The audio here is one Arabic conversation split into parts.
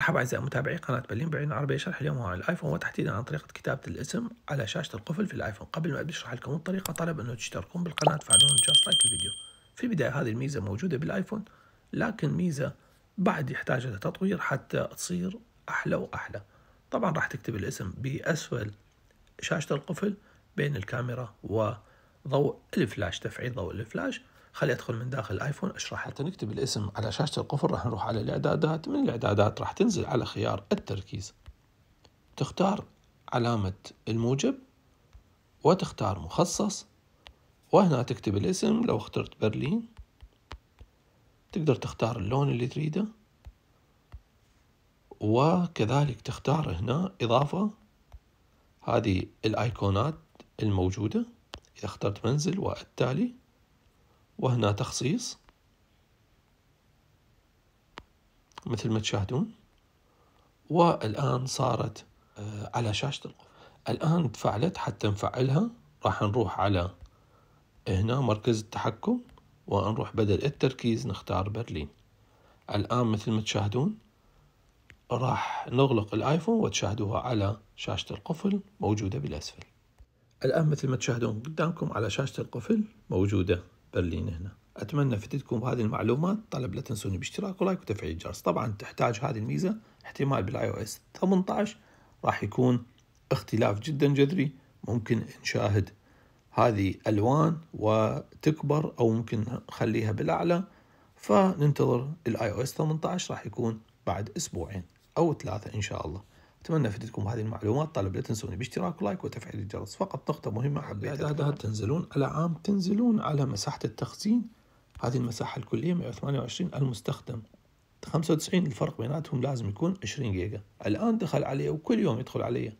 مرحبا أعزائي متابعي قناة برلين بعين عربيه شرح اليوم عن الآيفون وتحديدا عن طريقة كتابة الاسم على شاشة القفل في الآيفون. قبل ما ابدا أشرح لكم الطريقة طلب أنه تشتركون بالقناة وتفعلون جرس like الفيديو. في البداية هذه الميزة موجودة بالآيفون لكن ميزة بعد يحتاج لها تطوير حتى تصير أحلى وأحلى. طبعا راح تكتب الاسم بأسفل شاشة القفل بين الكاميرا وضوء الفلاش تفعيل ضوء الفلاش. خلي أدخل من داخل الآيفون أشرح حتى نكتب الاسم على شاشة القفل راح نروح على الإعدادات. من الإعدادات؟ راح تنزل على خيار التركيز. تختار علامة الموجب وتختار مخصص وهنا تكتب الاسم. لو اخترت برلين تقدر تختار اللون اللي تريده وكذلك تختار هنا إضافة. هذه الأيقونات الموجودة إذا اخترت منزل والتالي وهنا تخصيص. مثل ما تشاهدون. والآن صارت آه، على شاشة القفل الآن تفعلت حتى نفعلها راح نروح على هنا مركز التحكم ونروح بدل التركيز نختار برلين. الآن مثل ما تشاهدون راح نغلق الآيفون وتشاهدوها على شاشة القفل موجودة بالأسفل. الآن مثل ما تشاهدون قدامكم على شاشة القفل موجودة برلين هنا. أتمنى فدتكم بهذه المعلومات. طلب لا تنسوني باشتراك و like وتفعيل الجرس. طبعا تحتاج هذه الميزة. احتمال بال iOS 18 راح يكون اختلاف جدا جذري. ممكن نشاهد هذه ألوان وتكبر أو ممكن نخليها بالأعلى. فننتظر ال iOS 18 راح يكون بعد أسبوعين أو ثلاثة إن شاء الله. أتمنى فدتكم هذه المعلومات. طلب لا تنسوني باشتراك و like وتفعيل الجرس. فقط نقطة مهمة حبيت الاعدادات تنزلون على عام تنزلون على مساحة التخزين. هذه المساحة الكلية 128 المستخدم. 95 الفرق بيناتهم لازم يكون 20 جيجا. الآن دخل علي وكل يوم يدخل علي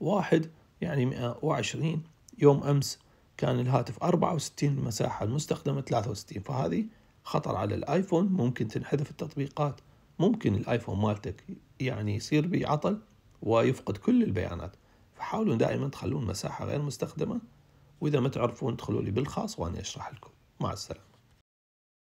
واحد يعني 120 يوم أمس كان الهاتف 64 المساحة المستخدمة 63 فهذه خطر على الآيفون. ممكن تنحذف التطبيقات. ممكن الآيفون مالتك يعني يصير به عطل ويفقد كل البيانات. فحاولوا دائما تخلون مساحة غير مستخدمة وإذا ما تعرفون ادخلوا لي بالخاص وأنا أشرح لكم. مع السلامة.